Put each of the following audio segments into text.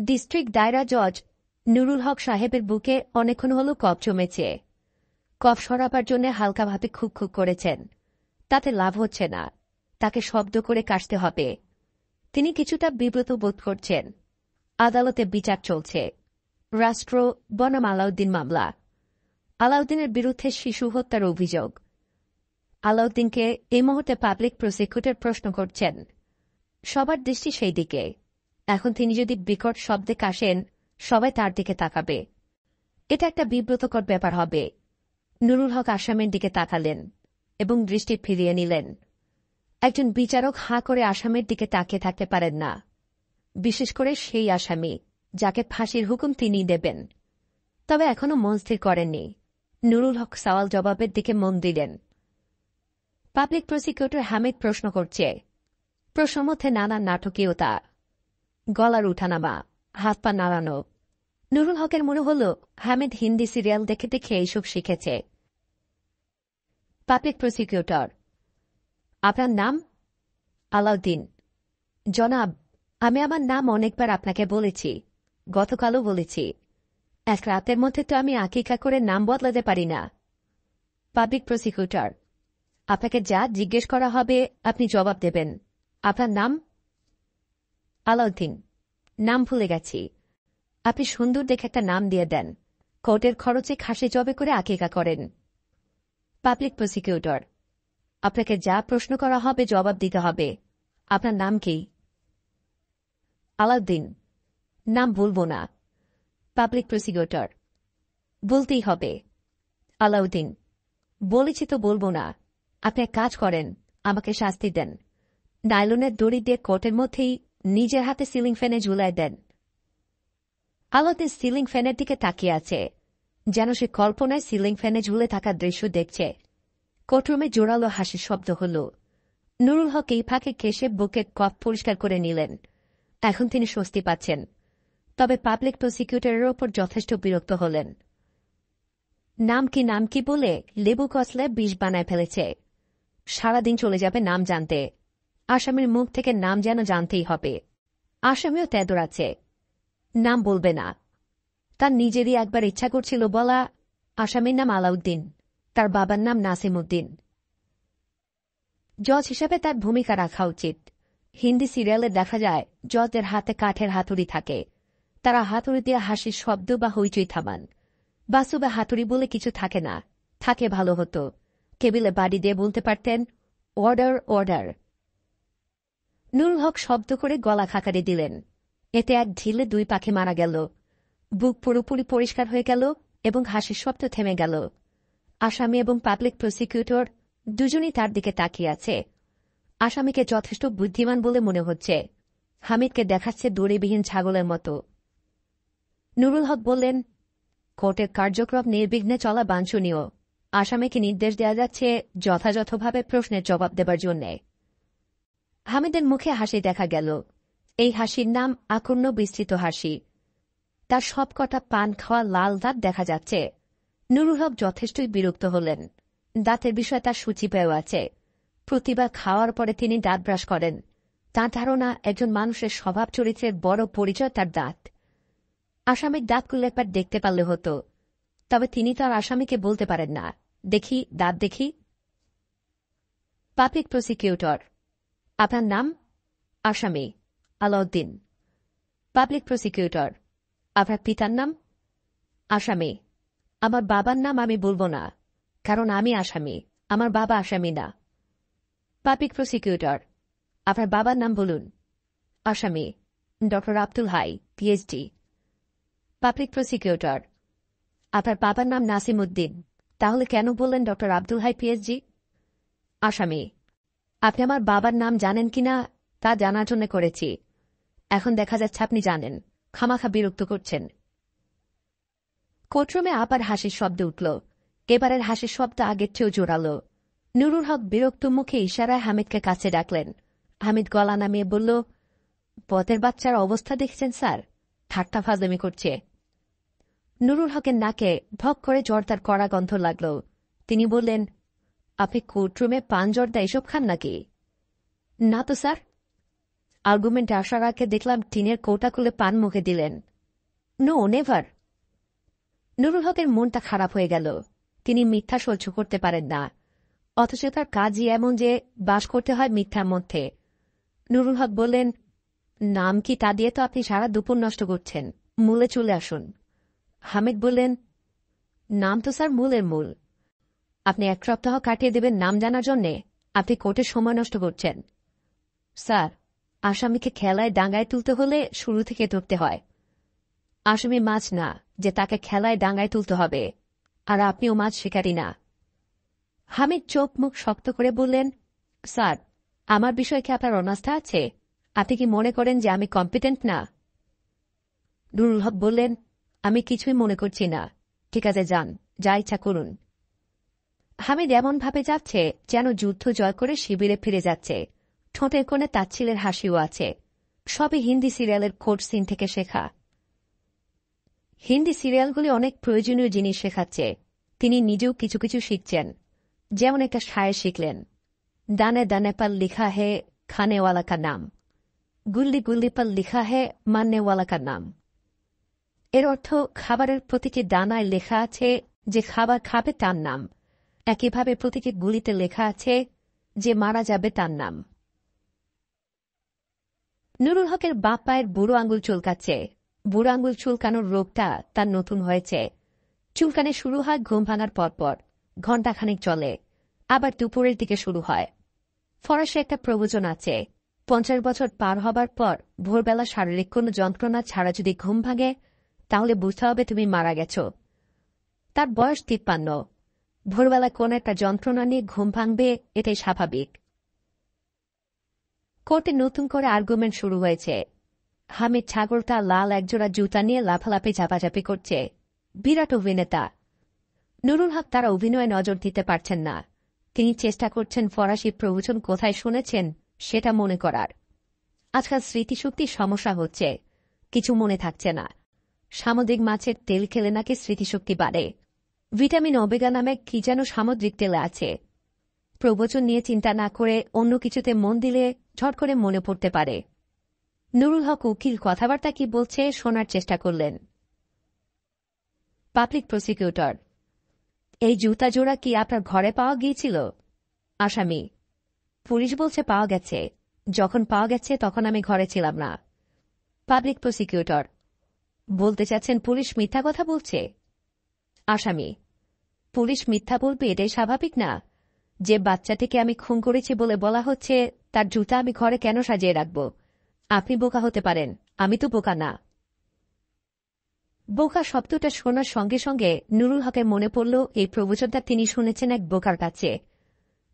District দায়রা জজ নুরুল হক সাহেবের বুকে অনেকক্ষণ হল কফ জমেছে। কফ সরাবার জন্য হালকাভাবে খুক খুক করেছেন। তাতে লাভ হচ্ছে না। তাকে শব্দ করে কাশতে হবে। তিনি কিছুটা বিব্রত বোধ করছেন। আদালতে বিচার চলছে। রাষ্ট্র বনাম আলাউদ্দিন মামলা। আলাউদ্দিনের বিরুদ্ধে শিশু হত্যার অভিযোগ। আলাউদ্দিনকে এই মুহূর্তে পাবলিক প্রসিকিউটর প্রশ্ন করছেন। সবার দৃষ্টি সেই দিকে। এখন তিনি যদি বিকট শব্দে কাশেন, সবাই তার দিকে তাকাবে। এটা একটা বিব্রতকর ব্যাপার হবে। নুরুল হক আসামের দিকে তাকালেন এবং দৃষ্টি ফিরিয়ে নিলেন। একজন বিচারক হাঁ করে আসামের দিকে তাকিয়ে থাকতে পারেন না। বিশেষ করে সেই আসামি, যাকে ফাঁসির হুকুম তিনি দেবেন। তবে এখনও মন স্থির করেননি। নুরুল হক সওয়াল জবাবের দিকে মন দিলেন। পাবলিক প্রসিকিউটর হামিদ প্রশ্ন করছে প্রশ্ন মধ্যে নানা নাটকীয়তা গলার উঠানামা, হাত পা নাড়ানো। নুরুল হকের মনে হল, হামিদ হিন্দি সিরিয়াল দেখে দেখে এইসব শিখেছে। পাবলিক প্রসিকিউটর, আপনার নাম? আলাউদ্দিন। জনাব, আমি আমার নাম অনেকবার আপনাকে বলেছি, গতকালও বলেছি। এক রাতের মধ্যে তো আমি আকিকা করে নাম বদলাতে পারি না। পাবলিক প্রসিকিউটর, আপনাকে যা জিজ্ঞেস করা হবে, আপনি জবাব দেবেন। আপনার নাম? আলাউদ্দিন, নাম ভুলে গেছি। আপনি সুন্দর দেখে একটা নাম দিয়ে দেন। কোর্টের খরচে খাসি জবে করে আকিকা করেন। পাবলিক প্রসিকিউটর, আপনাকে যা প্রশ্ন করা হবে জবাব দিতে হবে। আপনার নাম কি? আলাউদ্দিন, নাম বলব না। পাবলিক প্রসিকিউটর, বলতেই হবে। আলাউদ্দিন, বলেছি তো বলব না। আপনি এক কাজ করেন, আমাকে শাস্তি দেন। নাইলনের দড়ি দিয়ে কোর্টের মধ্যেই নিজের হাতে সিলিং ফ্যানে ঝুলাই দেন। আলাউদ্দিন সিলিং ফ্যানের দিকে তাকিয়ে আছে, যেন সে কল্পনায় সিলিং ফ্যানে ঝুলে থাকার দৃশ্য দেখছে। কোর্টরুমে জোরালো হাসির শব্দ হল। নুরুল হক এই ফাঁকে কেসে বুকের কফ পরিষ্কার করে নিলেন। এখন তিনি স্বস্তি পাচ্ছেন, তবে পাবলিক প্রসিকিউটরের ওপর যথেষ্ট বিরক্ত হলেন। নাম কি নাম কি বলে লেবু কসলে বিষ বানায় ফেলেছে। সারাদিন চলে যাবে নাম জানতে। আসামির মুখ থেকে নাম যেন জানতেই হবে। আসামিও তেদর আছে। নাম বলবে না। তার নিজেরই একবার ইচ্ছা করছিল বলা আসামির নাম আলাউদ্দিন, তার বাবার নাম নাসিম উদ্দিন জজ হিসাবে তার ভূমিকা রাখা উচিত। হিন্দি সিরিয়ালে দেখা যায় জজদের হাতে কাঠের হাতুড়ি থাকে। তারা হাতুড়ি দিয়ে হাসির শব্দ বা হইচই থামান। বাস্তবে হাতুড়ি বলে কিছু থাকে না। থাকে ভালো হতো। কেবিলে বাড়ি দিয়ে বলতে পারতেন, অর্ডার অর্ডার। নুরুল হক শব্দ করে গলা খাকারি দিলেন। এতে এক ঢিলে দুই পাখি মারা গেল। বুক পুরোপুরি পরিষ্কার হয়ে গেল এবং হাসির শব্দ থেমে গেল। আসামি এবং পাবলিক প্রসিকিউটর দুজনই তার দিকে তাকিয়ে আছে। আসামিকে যথেষ্ট বুদ্ধিমান বলে মনে হচ্ছে। হামিদকে দেখাচ্ছে দড়িবিহীন ছাগলের মতো। নুরুল হক বললেন, কোর্টের কার্যক্রম নির্বিঘ্নে চলা বাঞ্ছনীয়। আসামিকে নির্দেশ দেওয়া যাচ্ছে যথাযথভাবে প্রশ্নের জবাব দেবার জন্য। হামিদের মুখে হাসি দেখা গেল। এই হাসির নাম আকর্ণ বিস্তৃত হাসি। তার সবকটা পান খাওয়া লাল দাঁত দেখা যাচ্ছে। নুরুল হক যথেষ্টই বিরক্ত হলেন। দাঁতের বিষয়ে তার সূচি পেয়েও আছে। প্রতিবার খাওয়ার পরে তিনি দাঁত ব্রাশ করেন। তাঁর ধারণা, একজন মানুষের স্বভাব চরিত্রের বড় পরিচয় তার দাঁত। আসামির দাঁতগুলো একবার দেখতে পারলে হতো। তবে তিনি তার আসামিকে বলতে পারেন না। দেখি, দাঁত দেখি। Public prosecutor. আপনার নাম? আসামি, আলাউদ্দিন। পাবলিক প্রসিকিউটর, আপনার পিতার নাম? আসামি, আমার বাবার নাম আমি বলব না, কারণ আমি আসামি, আমার বাবা আসামি না। পাবলিক প্রসিকিউটর, আপনার বাবার নাম বলুন। আসামি ড Abdul Hai, PhD. Public prosecutor, আপনার বাবার নাম নাসিম উদ্দিন তাহলে কেন বললেন ড আব্দুল হাই পিএইচডি? আসামি আপনি আমার বাবার নাম জানেন কিনা তা জানার জন্য করেছি। এখন দেখা যাচ্ছে আপনি জানেন। খামাখা বিরক্ত করছেন। কোর্টরুমে আবার হাসির শব্দ উঠল। এবারের হাসির শব্দ আগের চেয়েও জোরালো। নুরুল হক বিরক্ত মুখে ইশারায় হামিদকে কাছে ডাকলেন। হামিদ গলা নামিয়ে বলল, পথের বাচ্চার অবস্থা দেখছেন স্যার? ঠাট্টা ফাজলামি করছে। নুরুল হকের নাকে ভক করে জর্দার কড়া গন্ধ লাগল। তিনি বললেন আপনি কোর্টরুমে পান জর্দা এসব খান নাকি? না তো, স্যার। আর্গুমেন্ট আসার আগে দেখলাম টিনের কৌটা খুলে পান মুখে দিলেন। নো নেভার নুরুল হকের মনটা খারাপ হয়ে গেল। তিনি মিথ্যা সহ্য করতে পারেন না। অথচ তার কাজই এমন যে বাস করতে হয় মিথ্যার মধ্যে। নুরুল হক বললেন, নাম কি তা দিয়ে তো আপনি সারা দুপুর নষ্ট করছেন। মূলে চলে আসুন। হামিদ বললেন, নাম তো, স্যার, মূলের মূল। আপনি এক সপ্তাহ কাটিয়ে দেবেন নাম জানার জন্যে। আপনি কোর্টে সময় নষ্ট করছেন। স্যার, আসামিকে খেলায় ডাঙ্গায় তুলতে হলে শুরু থেকে ধরতে হয়। আসামি মাছ না, যে তাকে খেলায় ডাঙ্গায় তুলতে হবে। আর আপনিও মাছ শিকারি না। হামিদ চোখ মুখ শক্ত করে বললেন, স্যার, আমার বিষয়ে কি আপনার অনাস্থা আছে? আপনি কি মনে করেন যে আমি কম্পিটেন্ট না? নুরুল হক বললেন, আমি কিছুই মনে করছি না। ঠিক আছে, যান, যা ইচ্ছা করুন। হামিদ এমনভাবে যাচ্ছে যেন যুদ্ধ জয় করে শিবিরে ফিরে যাচ্ছে। ঠোঁটের কোণে তাচ্ছিলের হাসিও আছে। সবই হিন্দি সিরিয়ালের কোর্ট সিন থেকে শেখা। হিন্দি সিরিয়ালগুলি অনেক প্রয়োজনীয় জিনিস শেখাচ্ছে। তিনি নিজেও কিছু কিছু শিখছেন। যেমন একটা সায় শিখলেন, দানে দানে পাল লিখা হে খানেওয়ালা কা নাম। গুল্লি গুল্লি পাল লিখা হে মান্যওয়ালা কা নাম। এর অর্থ, খাবারের প্রতিটি দানায় লেখা আছে যে খাবার খাবে তার নাম। একইভাবে প্রতিটি গুলিতে লেখা আছে, যে মারা যাবে তার নাম। নুরুল হকের বাপ পায়ের বুড়ো আঙ্গুল চুলকাচ্ছে। বুড়ো আঙ্গুল চুলকানোর রোগটা তার নতুন হয়েছে। চুলকানে শুরু হয় ঘুম ভাঙার পরপর। ঘণ্টাখানেক চলে। আবার দুপুরের দিকে শুরু হয়। ফরাসে একটা প্রবচন আছে, পঞ্চাশ বছর পার হবার পর ভোরবেলা শারীরিক কোনো যন্ত্রণা ছাড়া যদি ঘুম ভাঙে, তাহলে বুঝতে হবে তুমি মারা গেছ। তার বয়স তিপ্পান্ন। ভোরবেলা কোন একটা যন্ত্রণা নিয়ে ঘুম ভাঙবে, এটাই স্বাভাবিক। কোর্টে নতুন করে আর্গুমেন্ট শুরু হয়েছে। হামিদ ছাগলটা লাল একজোড়া জুতা নিয়ে লাফালাফি ঝাপাঝাপি করছে। বিরাট অভিনেতা। নুরুল হক তারা অভিনয়ে নজর দিতে পারছেন না। তিনি চেষ্টা করছেন ফরাসি প্রবচন কোথায় শুনেছেন, সেটা মনে করার। আজকাল স্মৃতিশক্তির সমস্যা হচ্ছে, কিছু মনে থাকছে না। সামুদ্রিক মাছের তেল খেলে নাকি স্মৃতিশক্তি বাড়ে। ভিটামিন ওবেগা নামে কি যেন সামুদ্রিক তেলে আছে। প্রবচন নিয়ে চিন্তা না করে অন্য কিছুতে মন দিলে ঝট করে মনে পড়তে পারে। নুরুল হক উকিল কথাবার্তা কি বলছে শোনার চেষ্টা করলেন। পাবলিক প্রসিকিউটর, এই জুতা জোড়া কি আপনার ঘরে পাওয়া গিয়েছিল? আসামি, পুলিশ বলছে পাওয়া গেছে। যখন পাওয়া গেছে তখন আমি ঘরে ছিলাম না। পাবলিক প্রসিকিউটর, বলতে চাচ্ছেন পুলিশ মিথ্যা কথা বলছে? আসামি। পুলিশ মিথ্যা বলবে এটাই স্বাভাবিক না? যে বাচ্চাটিকে আমি খুন করেছি বলে বলা হচ্ছে, তার জুতা আমি ঘরে কেন সাজিয়ে রাখব? আপনি বোকা হতে পারেন, আমি তো বোকা না। বোকা শব্দটা শোনার সঙ্গে সঙ্গে নুরুল হকের মনে পড়ল, এই প্রবচনটা তিনি শুনেছেন এক বোকার কাছে।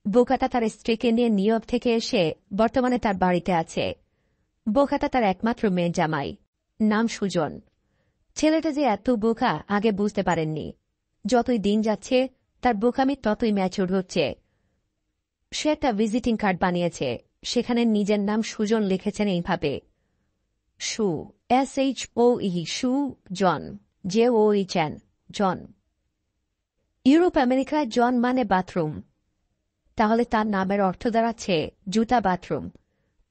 বোকাটা তার স্ত্রীকে নিয়ে নিয়ব থেকে এসে বর্তমানে তার বাড়িতে আছে। বোকাটা তার একমাত্র মেয়ে জামাই। নাম সুজন। ছেলেটা যে এত বোকা, আগে বুঝতে পারেননি। যতই দিন যাচ্ছে, তার বোকামি ততই ম্যাচুর হচ্ছে। সে একটা ভিজিটিং কার্ড বানিয়েছে। সেখানে নিজের নাম সুজন লিখেছেন এইভাবে। সু এস এইচ ও ই সু, John J O H N John. Europe আমেরিকায় জন মানে বাথরুম। তাহলে তার নামের অর্থ দাঁড়াচ্ছে জুতা বাথরুম।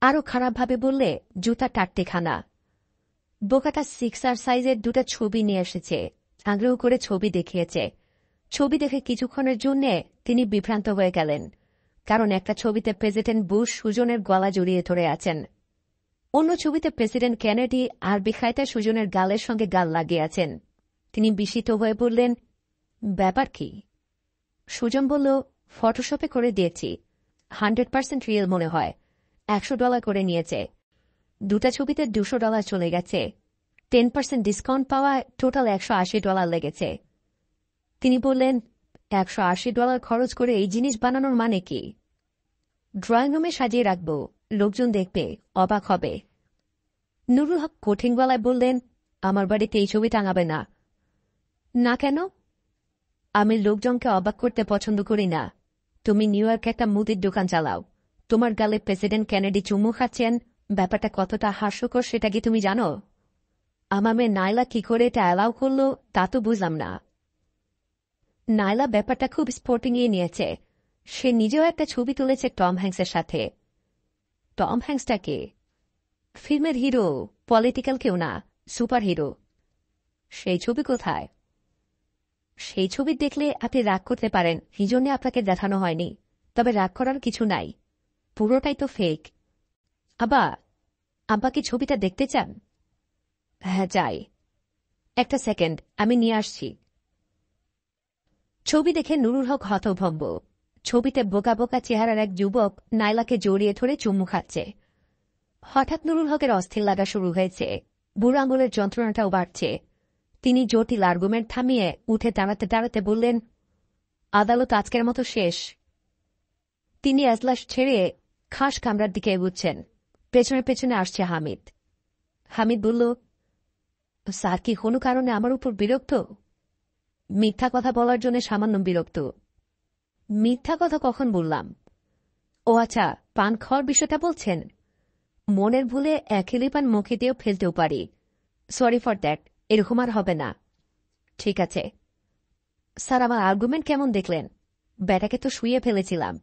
আরও খারাপভাবে বললে, জুতা টাট্টেখানা। বোকাটা সিক্সার সাইজের দুটা ছবি নিয়ে এসেছে। আগ্রহ করে ছবি দেখিয়েছে। ছবি দেখে কিছুক্ষণের জন্য তিনি বিভ্রান্ত হয়ে গেলেন, কারণ একটা ছবিতে প্রেসিডেন্ট বুশ সুজনের গলা জড়িয়ে ধরে আছেন। অন্য ছবিতে প্রেসিডেন্ট কেনেডি আর বিখায়তা সুজনের গালের সঙ্গে গাল লাগিয়ে আছেন। তিনি বিস্মিত হয়ে বললেন, ব্যাপার কি? সুজন বলল, ফটোশপে করে দিয়েছি। হান্ড্রেড পার্সেন্ট রিয়েল মনে হয়। একশো ডলার করে নিয়েছে। দুটা ছবিতে দুশো ডলার চলে গেছে। টেন পার্সেন্ট ডিসকাউন্ট পাওয়া টোটাল একশো আশি ডলার লেগেছে। তিনি বললেন, একশো আশি ডলার খরচ করে এই জিনিস বানানোর মানে কি? ড্রয়িং রুমে সাজিয়ে রাখব, লোকজন দেখবে, অবাক হবে। নুরুল হক কঠিন গলায় বললেন, আমার বাড়িতে এই ছবি টাঙাবে না। না কেন? আমি লোকজনকে অবাক করতে পছন্দ করি না। তুমি নিউ ইয়র্কে একটা মুদির দোকান চালাও। তোমার গালে প্রেসিডেন্ট কেনেডি চুমু খাচ্ছেন। ব্যাপারটা কতটা হাস্যকর সেটা কি তুমি জানো? আমার মেয়ে নাইলা কি করে এটা অ্যালাউ করল তা তো বুঝলাম না। নাইলা ব্যাপারটা খুব স্পোর্টিং এ নিয়েছে। সে নিজেও একটা ছবি তুলেছে টম হ্যাংসের সাথে। টম হ্যাংসটা কে? ফিল্মের হিরো পলিটিক্যাল কেউ না সুপার হিরো সেই ছবি কোথায়? সেই ছবি দেখলে আপনি রাগ করতে পারেন, এই জন্য আপনাকে দেখানো হয়নি। তবে রাগ করার কিছু নাই। পুরোটাই তো ফেক আবা আব্বা কি ছবিটা দেখতে চান? হ্যাঁ যাই। একটা সেকেন্ড, আমি নিয়ে আসছি। ছবি দেখে নুরুল হক হতভম্ব। ছবিতে বোকা বোকা চেহারার এক যুবক নাইলাকে জড়িয়ে ধরে চুমু খাচ্ছে। হঠাৎ নুরুল হকের অস্থির লাগা শুরু হয়েছে। বুড়ো আঙুলের যন্ত্রণাটাও বাড়ছে। তিনি জটিল আর্গুমেন্ট থামিয়ে উঠে দাঁড়াতে দাঁড়াতে বললেন, আদালত আজকের মতো শেষ। তিনি এজলাস ছেড়ে খাস কামরার দিকে এগুচ্ছেন। পেছনে পেছনে আসছে হামিদ। হামিদ বলল স্যার কি কোনো কারণে আমার উপর বিরক্ত? মিথ্যা কথা বলার জন্য সামান্য বিরক্ত। মিথ্যা কথা কখন বললাম? ও আচ্ছা পান খাওয়ার বিষয়টা বলছেন? মনের ভুলে একইলি পান মুখে দিয়েও ফেলতেও পারি। সরি ফর দ্যাট, এরকম আর হবে না। ঠিক আছে। স্যার, আমার আর্গুমেন্ট কেমন দেখলেন? ব্যাটাকে তো শুয়ে ফেলেছিলাম।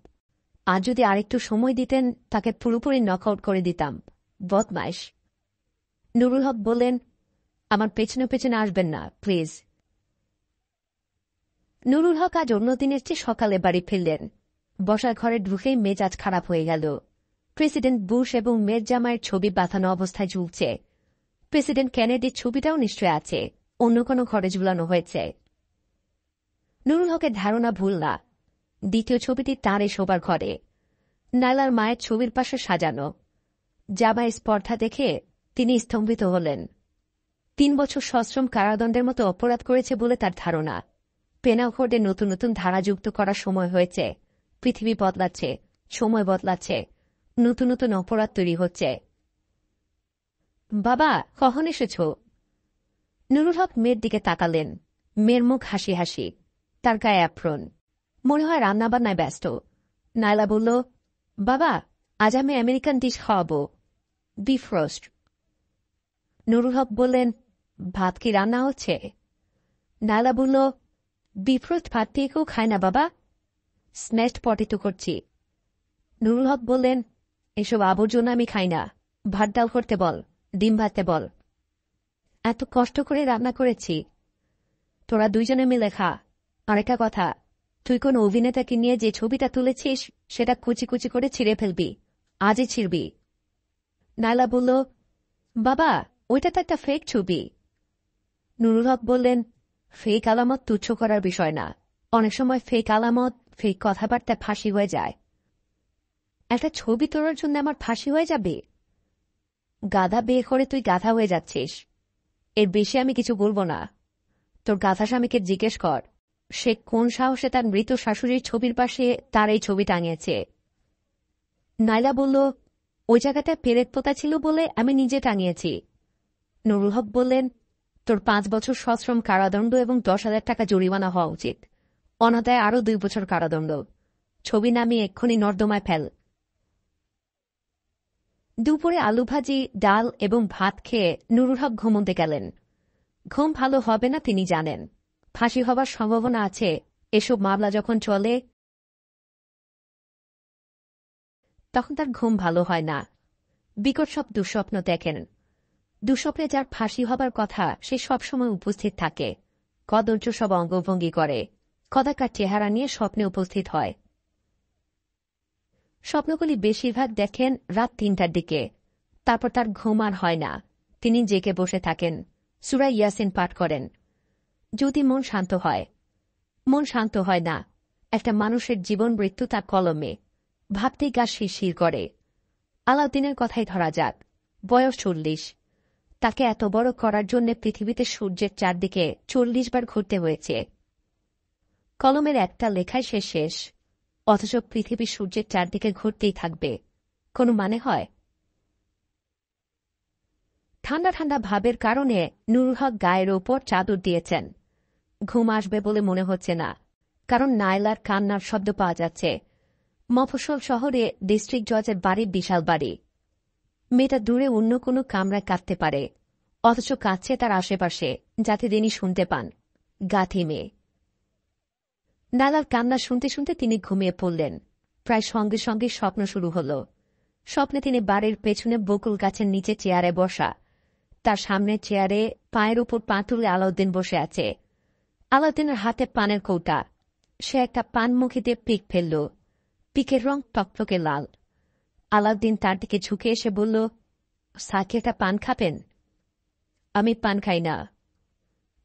আর যদি আরেকটু সময় দিতেন, তাকে পুরোপুরি নক আউট করে দিতাম। বদমাইশ। নুরুল হক বললেন আমার পেছনে পেছনে আসবেন না, প্লিজ। নুরুল হক আজ অন্যদিনের চেয়ে সকালে বাড়ি ফিরলেন। বসার ঘরে ঢুকেই মেজাজ খারাপ হয়ে গেল। প্রেসিডেন্ট বুশ এবং মেয়ের জামাইয়ের ছবি বাঁধানো অবস্থায় ঝুলছে। প্রেসিডেন্ট ক্যানেডির ছবিটাও নিশ্চয় আছে, অন্য কোনো ঘরে ঝুলানো হয়েছে। নুরুল হকের ধারণা ভুল না। দ্বিতীয় ছবিটি তাঁরই শোবার ঘরে। নাইলার মায়ের ছবির পাশে সাজানো। জামাই স্পর্ধা দেখে তিনি স্তম্ভিত হলেন। তিন বছর সশ্রম কারাদণ্ডের মতো অপরাধ করেছে বলে তার ধারণা। পেনাঘোর্ডে নতুন নতুন ধারা যুক্ত করার সময় হয়েছে। পৃথিবী বদলাচ্ছে। সময় বদলাচ্ছে। নতুন নতুন অপরাধ তৈরি হচ্ছে। বাবা, কখন এসেছ? নুরুল হক মেয়ের দিকে তাকালেন। মেয়ের মুখ হাসি হাসি। তার গায়ে অ্যাপ্রন। মনে হয় রান্নাবান্নায় ব্যস্ত। নাইলা বলল, বাবা, আজ আমি আমেরিকান ডিশ খাওয়াবো। বিফ্রোস্ট। নুরুল হক বললেন ভাত কি রান্না হচ্ছে? নাইলা বলল বিফ্রোস্ট ভাত দিয়ে কেউ খায় না, বাবা। স্ম্যাশড পটেটো করছি। নুরুল হক বললেন, এসব আবর্জনা আমি খাই না। ভাত ডাল করতে বল, ডিম ভাতে বল। এত কষ্ট করে রান্না করেছি। তোরা দুইজনে মিলে খা। আরেকটা কথা, তুই কোন অভিনেতাকে নিয়ে যে ছবিটা তুলেছিস, সেটা কুচি কুচি করে ছিঁড়ে ফেলবি। আজই ছিড়বি। নাইলা বলল, বাবা, ওইটা তো একটা ফেক ছবি। নুরুল বললেন, ফেক আলামত তুচ্ছ করার বিষয় না। অনেক সময় ফেক আলামত, ফেক কথাবার্তায় ফাঁসি হয়ে যায়। একটা ছবি তোলার জন্য আমার ফাঁসি হয়ে যাবে? গাধা বিয়ে করে তুই গাধা হয়ে যাচ্ছিস। এর বেশি আমি কিছু বলব না। তোর গাধা স্বামীকে জিজ্ঞেস কর, সে কোন সাহসে তার মৃত শাশুড়ির ছবির পাশে তার এই ছবি টাঙিয়েছে? নাইলা বলল, ওই জায়গাটায় পেরেত পোতা ছিল বলে আমি নিজে টাঙিয়েছি। নুরুল হক বললেন তোর পাঁচ বছর সশ্রম কারাদণ্ড এবং দশ হাজার টাকা জরিমানা হওয়া উচিত। অনাদায় আরও দুই বছর কারাদণ্ড। ছবি নামিয়ে এক্ষুনি নর্দমায় ফেল। দুপুরে আলু ভাজি ডাল এবং ভাত খেয়ে নুরুল হক ঘুমোতে গেলেন। ঘুম ভালো হবে না, তিনি জানেন। ফাঁসি হবার সম্ভাবনা আছে। এসব মামলা যখন চলে, তখন তার ঘুম ভালো হয় না। বিকট সব দুঃস্বপ্ন দেখেন। দুঃস্বপ্নে যার ফাঁসি হবার কথা সে সবসময় উপস্থিত থাকে। কদর্য সব অঙ্গভঙ্গি করে। কদাকার চেহারা নিয়ে স্বপ্নে উপস্থিত হয়। স্বপ্নগুলি বেশিরভাগ দেখেন রাত তিনটার দিকে। তারপর তার ঘুম আর হয় না। তিনি জেকে বসে থাকেন। সুরাই ইয়াসিন পাঠ করেন। যদি মন শান্ত হয়। মন শান্ত হয় না। একটা মানুষের জীবন মৃত্যু তার কলমে। ভাবতেই গা শিরশির করে। আলাউদ্দিনের কথাই ধরা যাক। বয়স চল্লিশ। তাকে এত বড় করার জন্য পৃথিবীতে সূর্যের চারদিকে চল্লিশ বার ঘুরতে হয়েছে। কলমের একটা লেখায় সে শেষ। অথচ পৃথিবী সূর্যের চারদিকে ঘুরতেই থাকবে। কোনো মানে হয়? ঠান্ডা ঠান্ডা ভাবের কারণে নুরুল হক গায়ের ওপর চাদর দিয়েছেন। ঘুম আসবে বলে মনে হচ্ছে না, কারণ নাইলার কান্নার শব্দ পাওয়া যাচ্ছে। মফস্বল শহরে ডিস্ট্রিক্ট জজের বাড়ির বিশাল বাড়ি। মেয়েটা দূরে অন্য কোনো কামরায় কাঁদতে পারে। অথচ কাঁদছে তার আশেপাশে, যাতে তিনি শুনতে পান। গাথি মেয়ে নালার কান্না শুনতে শুনতে তিনি ঘুমিয়ে পড়লেন। প্রায় সঙ্গে সঙ্গে স্বপ্ন শুরু হল। স্বপ্নে তিনি বাড়ির পেছনে বকুল গাছের নিচে চেয়ারে বসা। তার সামনে চেয়ারে পায়ের উপর পা তুলে আলাউদ্দিন বসে আছে। আলাউদ্দিনের হাতে পানের কৌটা। সে একটা পানমুখীতে পিক ফেলল। পিকের রং টকটকে লাল। আলাউদ্দিন তার দিকে ঝুঁকে এসে বলল সাকি একটা পান খাবেন? আমি পান খাই না।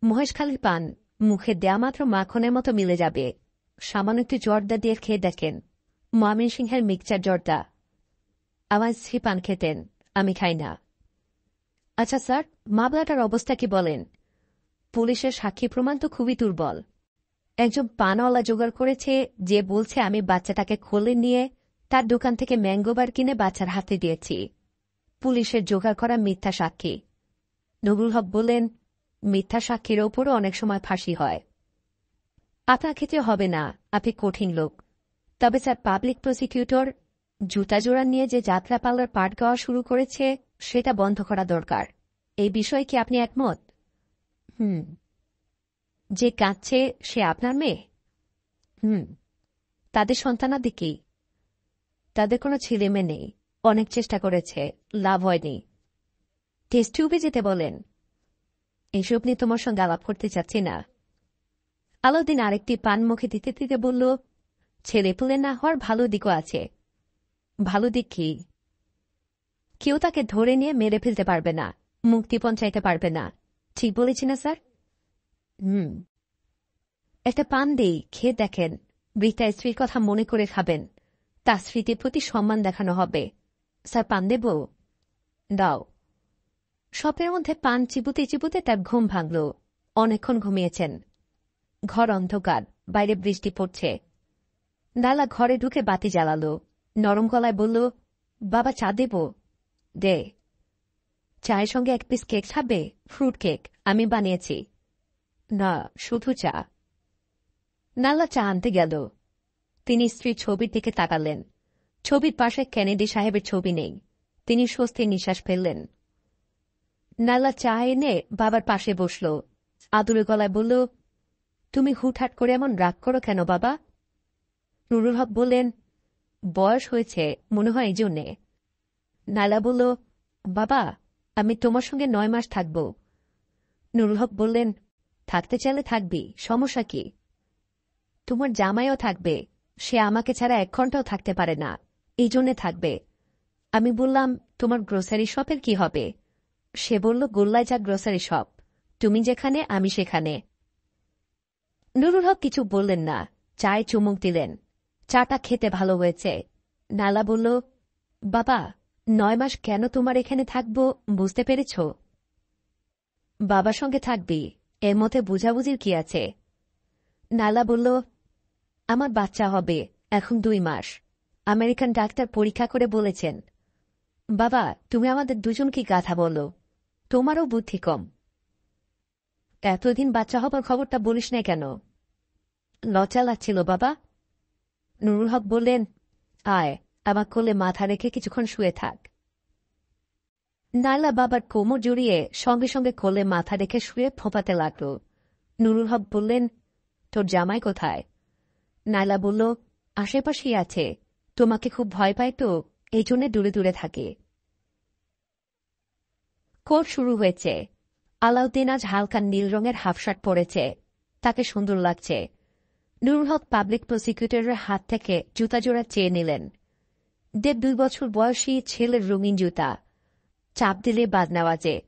মহেশ খালি পান মুখে দেয়া মাত্র মাখনের মতো মিলে যাবে। সামান্য একটু জর্দা দিয়ে খেয়ে দেখেন। ময়মনসিংহের মিক্সচার জর্দা। আমার স্ত্রী পান খেতেন, আমি খাই না। আচ্ছা স্যার, মামলাটার অবস্থা কি বলেন? পুলিশের সাক্ষী প্রমাণ তো খুবই দুর্বল। একজন পানওয়ালা জোগাড় করেছে, যে বলছে আমি বাচ্চাটাকে খোলে নিয়ে তার দোকান থেকে ম্যাঙ্গোবার কিনে বাচ্চার হাতে দিয়েছি। পুলিশের জোগাড় করা মিথ্যা সাক্ষী। নবুল হক বললেন, মিথ্যা সাক্ষীর ওপরও অনেক সময় ফাঁসি হয়। আপনার ক্ষেত্রে হবে না, আপনি কঠিন লোক। তবে স্যার, পাবলিক প্রসিকিউটর জুতা জোড়া নিয়ে যে যাত্রা পাল্লার পাঠ গাওয়া শুরু করেছে, সেটা বন্ধ করা দরকার। এই বিষয়ে কি আপনি একমত? হুম। যে কাঁদছে, সে আপনার মেয়ে? হুম। তাদের সন্তানাদি কি? তাদের কোনো ছেলে মেয়ে নেই। অনেক চেষ্টা করেছে। লাভ হয়নি। টেস্ট টিউবে যেতে বলেন। এসব নিয়ে তোমার সঙ্গে আলাপ করতে চাচ্ছি না। আলাউদ্দিন আরেকটি পান মুখে দিতে দিতে বলল, ছেলে পুলে না হওয়ার ভালো দিকও আছে। ভালো দিক কি? কেউ তাকে ধরে নিয়ে মেরে ফেলতে পারবে না মুক্তিপণ চাইতে পারবে না। ঠিক বলেছি না, স্যার? হুম। একটা পান দেই, খেয়ে দেখেন। বৃত্তা স্ত্রীর কথা মনে করে খাবেন। তার স্মৃতির প্রতি সম্মান দেখানো হবে। স্যার, পান দেব? দাও। স্বপ্নের মধ্যে পান চিবুতে চিবুতে তার ঘুম ভাঙল। অনেকক্ষণ ঘুমিয়েছেন। ঘর অন্ধকার, বাইরে বৃষ্টি পড়ছে। দালা ঘরে ঢুকে বাতি জ্বালালো। নরম গলায় বলল, বাবা, চা দেব? দে। চায়ের সঙ্গে এক পিস কেক খাবে? ফ্রুট কেক আমি বানিয়েছি। না, শুধু চা। নালা চা আনতে গেল। তিনি স্ত্রীর ছবির দিকে তাকালেন। ছবির পাশে কেনেডি সাহেবের ছবি নেই। তিনি স্বস্তির নিঃশ্বাস ফেললেন। নালা চা এনে বাবার পাশে বসল। আদুরে গলায় বলল, তুমি হুটহাট করে এমন রাগ করো কেন বাবা? নুরুল হক বললেন, বয়স হয়েছে, মনে হয় এই জন্যে। নালা বলল, বাবা, আমি তোমার সঙ্গে নয় মাস থাকব। নুরুল হক বললেন, থাকতে চাইলে থাকবি, সমস্যা কি? তোমার জামাইও থাকবে সে আমাকে ছাড়া এক ঘন্টাও থাকতে পারে না। এই জন্যে থাকবে। আমি বললাম, তোমার গ্রোসারি শপের কি হবে? সে বলল, গোল্লায় যা গ্রোসারি শপ তুমি যেখানে, আমি সেখানে। নুরুল হক কিছু বললেন না। চায়ে চুমুক দিলেন। চাটা খেতে ভালো হয়েছে। নালা বলল, বাবা, নয় মাস কেন তোমার এখানে থাকব, বুঝতে পেরেছ? বাবার সঙ্গে থাকবি, এর মধ্যে বুঝাবুঝির কি আছে? নালা বলল আমার বাচ্চা হবে, এখন দুই মাস। আমেরিকান ডাক্তার পরীক্ষা করে বলেছেন, বাবা, তুমি আমাদের দুজনকে গাথা বলো, তোমারও বুদ্ধি কম। এতদিন বাচ্চা হবার খবরটা বলিস না কেন? লজ্জা লাগছিল বাবা। নুরুল হক বললেন, আয়, আমার কোলে মাথা রেখে কিছুক্ষণ শুয়ে থাক। নাইলা বাবার কোমর জড়িয়ে সঙ্গে সঙ্গে কোলে মাথা রেখে শুয়ে ফোঁপাতে লাগল। নুরুল হক বললেন, তোর জামাই কোথায়? নাইলা বলল, আশেপাশেই আছে। তোমাকে খুব ভয় পায় তো, এই জন্য দূরে দূরে থাকে। কোর্ট শুরু হয়েছে। আলাউদ্দিন আজ হালকা নীল রঙের হাফশার্ট পরেছে। তাকে সুন্দর লাগছে। নুরুল হক পাবলিক প্রসিকিউটরের হাত থেকে জুতা জোড়া চেয়ে নিলেন। দেব দুই বছর বয়সী ছেলের রঙিন জুতা। চাপ দিলে বাদ নেওয়াজে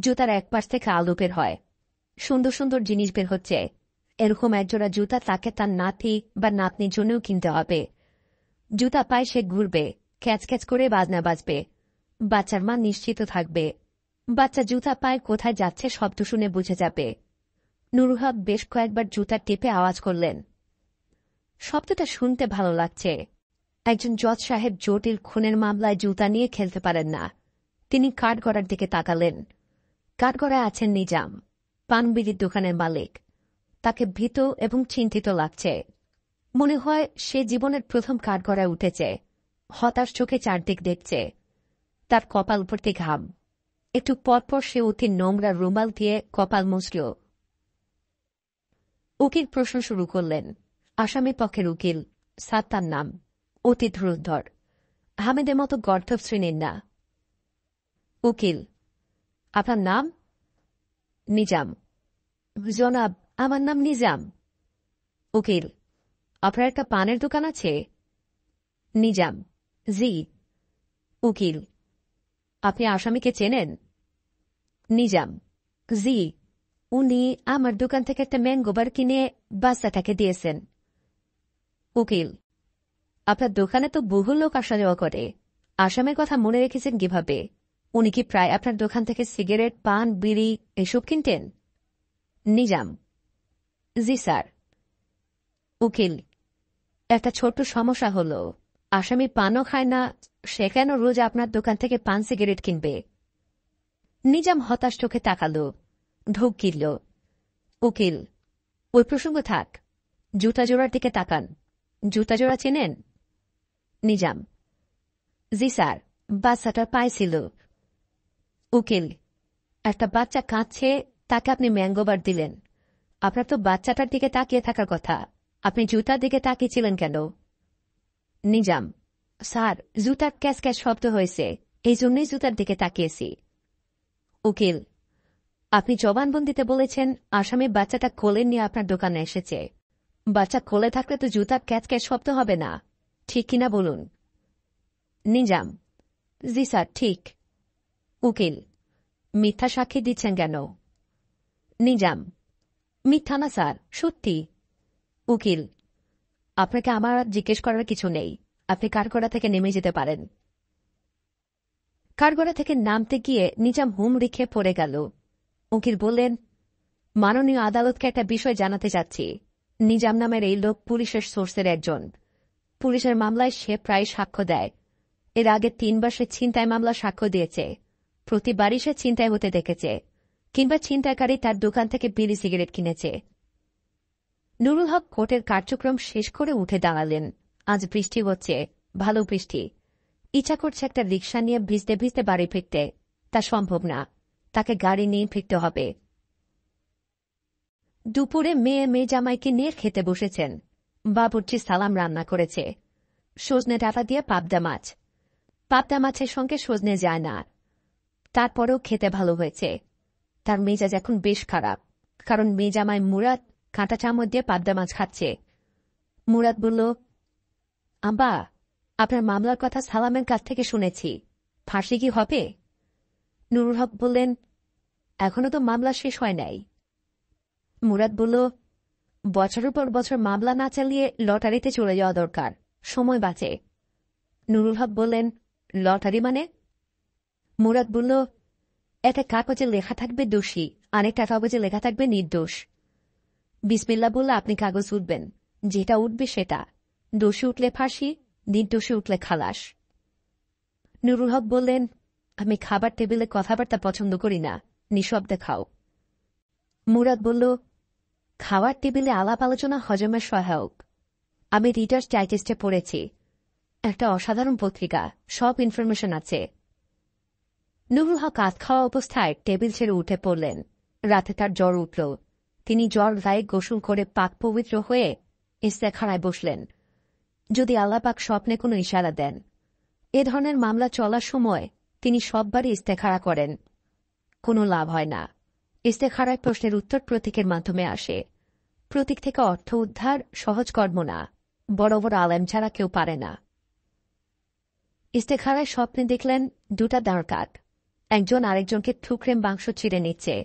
জুতার এক পাশ থেকে আলো বের হয়। সুন্দর সুন্দর জিনিস বের হচ্ছে। এরকম একজোড়া জুতা তাকে তার নাতি বা নাতনির জন্যও কিনতে হবে। জুতা পায় সে ঘুরবে ক্যাচ ক্যাচ করে বাজনা বাজবে। বাচ্চার মা নিশ্চিত থাকবে। বাচ্চা জুতা পায় কোথায় যাচ্ছে শব্দ শুনে বুঝে যাবে। নুরুহাব বেশ কয়েকবার জুতা টেপে আওয়াজ করলেন। শব্দটা শুনতে ভালো লাগছে। একজন জজ সাহেব জটিল খুনের মামলায় জুতা নিয়ে খেলতে পারেন না। তিনি কাঠগড়ার দিকে তাকালেন। কাঠগড়ায় আছেন নিজাম পানবিড়ির দোকানের মালিক। তাকে ভীত এবং চিন্তিত লাগছে। মনে হয় সে জীবনের প্রথম কাঠগড়ায় উঠেছে। হতাশ চোখে চারদিক দেখছে। তার কপাল ভর্তি ঘাম। একটু পরপর সে অতি নোংরা রুমাল দিয়ে কপাল মুছল। উকিল প্রশ্ন শুরু করলেন আসামি পক্ষের উকিল, সাত্তার নাম, অতি ধ্রুধর হামেদের মতো গর্ধব শ্রেণির না। উকিল, আপনার নাম? নিজাম। জনাব আমার নাম নিজাম। উকিল, আপনার একটা পানের দোকান আছে? নিজাম, জি। উকিল, আপনি আসামিকে চেনেন? নিজাম, জি। উনি আমার দোকান থেকে একটা ম্যাঙ্গোবার কিনে বাচ্চাটাকে দিয়েছেন। উকিল, আপনার দোকানে তো বহু লোক আসা যাওয়া করে। আসামের কথা মনে রেখেছেন কীভাবে? উনি কি প্রায় আপনার দোকান থেকে সিগারেট, পান, বিড়ি এসব কিনতেন? নিজাম জি, স্যার। উকিল, একটা ছোট্ট সমস্যা হল, আসামি পানও খায় না, সে কেন রোজ আপনার দোকান থেকে পান সিগারেট কিনবে? নিজাম হতাশ চোখে তাকাল, ঢোক গিরল উকিল, ওই প্রসঙ্গ থাক, জুতা জোড়ার দিকে তাকান। জুতা জোড়া চেনেন? নিজাম, জি, স্যার, বাচ্চাটা পায়ে ছিল উকিল, একটা বাচ্চা কাঁদছে, তাকে আপনি ম্যাঙ্গোবার দিলেন। আপনার তো বাচ্চাটার দিকে তাকিয়ে থাকার কথা। আপনি জুতার দিকে তাকিয়েছিলেন কেন? নিজাম, স্যার, জুতার ক্যাশ ক্যাশ শব্দ হয়েছে। এই জন্যই জুতার দিকে তাকিয়েছি। উকিল, আপনি জবানবন্দিতে বলেছেন আসামি বাচ্চাটা কোলে নিয়ে আপনার দোকানে এসেছে। বাচ্চা কোলে থাকলে তো জুতার ক্যাচ ক্যাচ শব্দ হবে না। ঠিক কিনা বলুন? নিজাম, জি স্যার, ঠিক। উকিল, মিথ্যা সাক্ষী দিচ্ছেন কেন? নিজাম মিথ্যা না, স্যার। সত্যি। উকিল, আপনাকে আমার জিজ্ঞেস করার কিছু নেই। আপনি কারগড়া থেকে নেমে যেতে পারেন। কারগড়া থেকে নামতে গিয়ে নিজাম হুম রেখে পড়ে গেল। উকিল বললেন, মাননীয় আদালতকে একটা বিষয় জানাতে চাচ্ছি নিজাম নামের এই লোক পুলিশের সোর্সের একজন। পুলিশের মামলায় সে প্রায় সাক্ষ্য দেয়। এর আগে তিনবার সে ছিনতাই মামলা সাক্ষ্য দিয়েছে। প্রতিবারই সে ছিনতাই হতে দেখেছে। কিংবা ছিনতাইকারী তার দোকান থেকে বিড়ি সিগারেট কিনেছে। নুরুল হক কোর্টের কার্যক্রম শেষ করে উঠে দাঁড়ালেন। আজ বৃষ্টি হচ্ছে। ভালো বৃষ্টি। ইচ্ছা করছে একটা রিক্সা নিয়ে ভিজতে ভিজতে বাড়ি ফিরতে। তা সম্ভব না। তাকে গাড়ি নিয়ে ফিরতে হবে। দুপুরে মেয়ে মেয়ে জামাইকে নিয়ে খেতে বসেছেন। বাবুর্চি সালাম রান্না করেছে। সজনে ডাটা দিয়ে পাবদা মাছ। পাবদা মাছের সঙ্গে সজনে যায় না। তারপরেও খেতে ভালো হয়েছে। তার মেজাজ এখন বেশ খারাপ, কারণ মেজামায় মুরাদ কাঁটা চামচ দিয়ে পাবদা মাছ খাচ্ছে। মুরাদ বলল আম্বা আপনার মামলার কথা সালামের কাছ থেকে শুনেছি। ফাঁসি কি হবে? নুরুল হক বললেন, এখনও তো মামলা শেষ হয় নাই। মুরাদ বলল, বছরের পর বছর মামলা না চালিয়ে লটারিতে চলে যাওয়া দরকার, সময় বাঁচে। নুরুল হক বললেন, লটারি মানে? মুরাদ বলল একটা কাগজে লেখা থাকবে দোষী আরেকটা কাগজে লেখা থাকবে নির্দোষ। বিসমিল্লা বললে আপনি কাগজ উঠবেন, যেটা উঠবে সেটা। দোষী উঠলে ফাঁসি, নির্দোষী উঠলে খালাস। নুরুল হক বললেন, আমি খাবার টেবিলে কথাবার্তা পছন্দ করি না, নিঃশব্দে খাও। মুরাদ বলল, খাওয়ার টেবিলে আলাপ আলোচনা হজমের সহায়ক। আমি রিডার্স ডাইজেস্টে পড়েছি। একটা অসাধারণ পত্রিকা, সব ইনফরমেশন আছে। নুরুল হক আত খাওয়া অবস্থায় টেবিল ছেড়ে উঠে পড়লেন। রাতে তার জ্বর উঠল। তিনি জ্বর গায়ে গোসল করে পাক পবিত্র হয়ে ইস্তেখানায় বসলেন। যদি আল্লাপাক স্বপ্নে কোনো ইশারা দেন। এ ধরনের মামলা চলার সময় তিনি সববারই ইস্তেখারা করেন। কোনো লাভ হয় না। ইস্তেখারায় প্রশ্নের উত্তর প্রতীকের মাধ্যমে আসে। প্রতীক থেকে অর্থ উদ্ধার সহজ কর্ম না। বড় বড় আলেম ছাড়া কেউ পারে না। ইস্তেখারায় স্বপ্নে দেখলেন দুটা দাঁড় কাক একজন আরেকজনকে ঠুকরে মাংস ছিঁড়ে নিচ্ছে।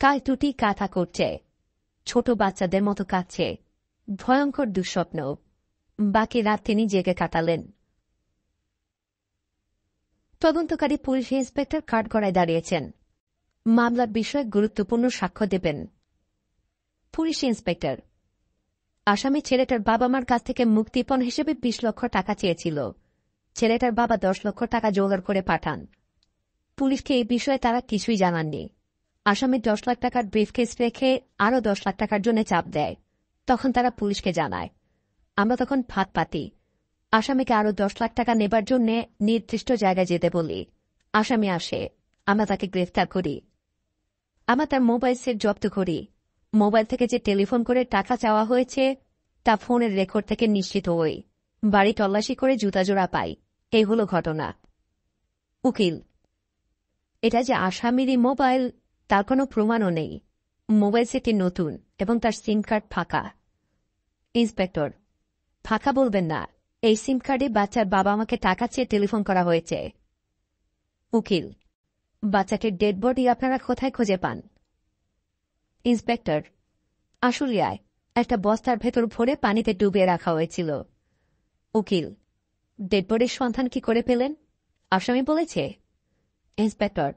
কাল টুটি কাথা করছে। ছোট বাচ্চাদের মতো কাঁদছে। ভয়ঙ্কর দুঃস্বপ্ন। বাকি রাত তিনি জেগে কাটালেন। তদন্তকারী পুলিশ ইন্সপেক্টর কাঠগড়ায় দাঁড়িয়েছেন। মামলার বিষয়ে গুরুত্বপূর্ণ সাক্ষ্য দেবেন। পুলিশ ইন্সপেক্টর, আসামি ছেলেটার বাবা মার কাছ থেকে মুক্তিপণ হিসেবে বিশ লক্ষ টাকা চেয়েছিল। ছেলেটার বাবা দশ লক্ষ টাকা জোগাড় করে পাঠান। পুলিশকে এই বিষয়ে তারা কিছুই জানাননি আসামি দশ লাখ টাকার ব্রিফকেস রেখে আরও দশ লাখ টাকার জন্য চাপ দেয়। তখন তারা পুলিশকে জানায়। আমরা তখন ফাঁদ পাতি। আসামিকে আরও দশ লাখ টাকা নেবার জন্য নির্দিষ্ট জায়গায় যেতে বলি। আসামি আসে। আমরা তাকে গ্রেফতার করি। আমরা তার মোবাইল সেট জব্দ করি। মোবাইল থেকে যে টেলিফোন করে টাকা চাওয়া হয়েছে, তা ফোনের রেকর্ড থেকে নিশ্চিত হই। বাড়ি তল্লাশি করে জুতা জোড়া পাই। এই হল ঘটনা। উকিল এটা যে আসামিরই মোবাইল, তার কোনো প্রমাণও নেই। মোবাইল সেটি নতুন এবং তার সিম কার্ড ফাঁকা। ইন্সপেক্টর, ফাঁকা বলবেন না। এই সিম কার্ডে বাচ্চার বাবা আমাকে টাকা চেয়ে টেলিফোন করা হয়েছে। উকিল, বাচ্চাটির ডেড বডি আপনারা কোথায় খুঁজে পান? ইন্সপেক্টর, আশুলিয়ায় একটা বস্তার ভেতর ভরে পানিতে ডুবিয়ে রাখা হয়েছিল। উকিল, ডেড বডির সন্ধান কি করে পেলেন? আসামি বলেছে। ইন্সপেক্টর,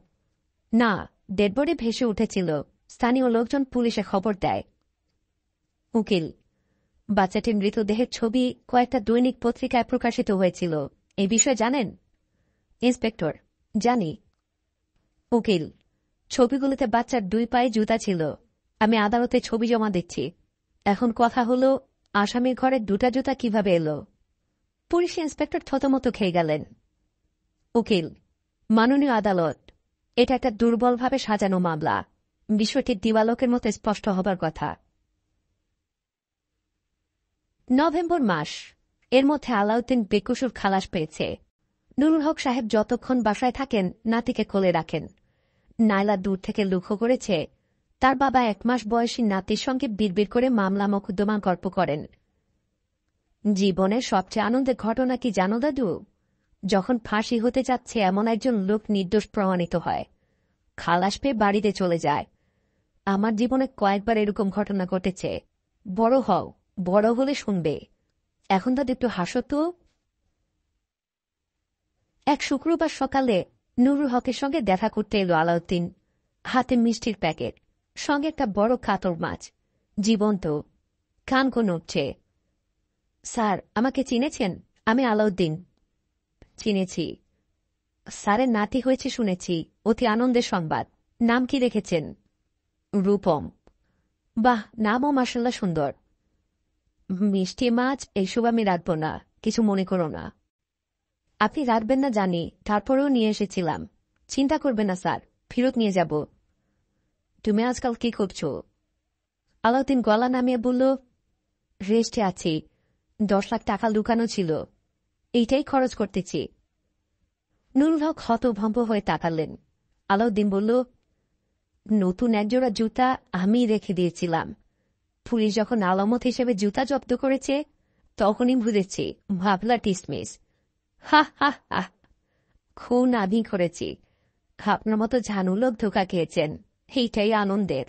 না ডেড বডি ভেসে উঠেছিল। স্থানীয় লোকজন পুলিশে খবর দেয়। উকিল বাচ্চাটির মৃতদেহের ছবি কয়েকটা দৈনিক পত্রিকায় প্রকাশিত হয়েছিল। এই বিষয়ে জানেন? ইন্সপেক্টর, জানি। উকিল, ছবিগুলোতে বাচ্চার দুই পায়ে জুতা ছিল। আমি আদালতে ছবি জমা দিচ্ছি। এখন কথা হল, আসামির ঘরে দুটা জুতা কীভাবে এলো? পুলিশ ইন্সপেক্টর থতমতো খেয়ে গেলেন। উকিল মাননীয় আদালত, এটা একটা দুর্বলভাবে সাজানো মামলা। বিষয়টি দিবালকের মতো স্পষ্ট হবার কথা। নভেম্বর মাস, এর মধ্যে আলাউদ্দিন বেকুসুর খালাস পেয়েছে। নুরুল হক সাহেব যতক্ষণ বাসায় থাকেন, নাতিকে কোলে রাখেন। নাইলা দূর থেকে লক্ষ্য করেছে, তার বাবা এক মাস বয়সী নাতির সঙ্গে বিড়বিড় করে মামলা মকদ্দমা গল্প করেন। জীবনের সবচেয়ে আনন্দের ঘটনা কি জানো দাদু? যখন ফাঁসি হতে যাচ্ছে, এমন একজন লোক নির্দোষ প্রমাণিত হয়। খালাস পেয়ে বাড়িতে চলে যায়। আমার জীবনে কয়েকবার এরকম ঘটনা ঘটেছে। বড় হও, বড় হলে শুনবে। এখন দাদু একটু হাসো তো। এক শুক্রবার সকালে নুরুল হকের সঙ্গে দেখা করতে এলো আলাউদ্দিন। হাতে মিষ্টির প্যাকেট, সঙ্গে একটা বড় কাতর মাছ। জীবন্ত, কান কোন উঠছে স্যার, আমাকে চিনেছেন? আমি আলাউদ্দিন। চিনেছি। স্যারের নাতি হয়েছে শুনেছি। অতি আনন্দের সংবাদ। নাম কি রেখেছেন রূপম। বাহ, নামও মাসাল্লাহ সুন্দর। মিষ্টি মাছ এইসব আমি রাখব না। কিছু মনে করো না। আপনি রাখবেন না জানি, তারপরেও নিয়ে এসেছিলাম। চিন্তা করবে না স্যার, ফেরত নিয়ে যাব। তুমি আজকাল কি করছ? আলাউদ্দিন গলা নামিয়ে বলল, রেস্টে আছি। দশ লাখ টাকা লুকানো ছিল। এইটাই খরচ করতেছি। নুরুল হক হতভম্ব হয়ে তাকালেন। আলাউদ্দিন বলল, নতুন একজোড়া জুতা আমি রেখে দিয়েছিলাম। পুলিশ যখন আলামত হিসেবে জুতা জব্দ করেছে, তখনই বুঝেছি ভাবলা টিসমিস হা হা হা। খুন আমি করেছি। আপনার মতো ঝানু লোক ধোকা খেয়েছেন। এইটাই আনন্দের।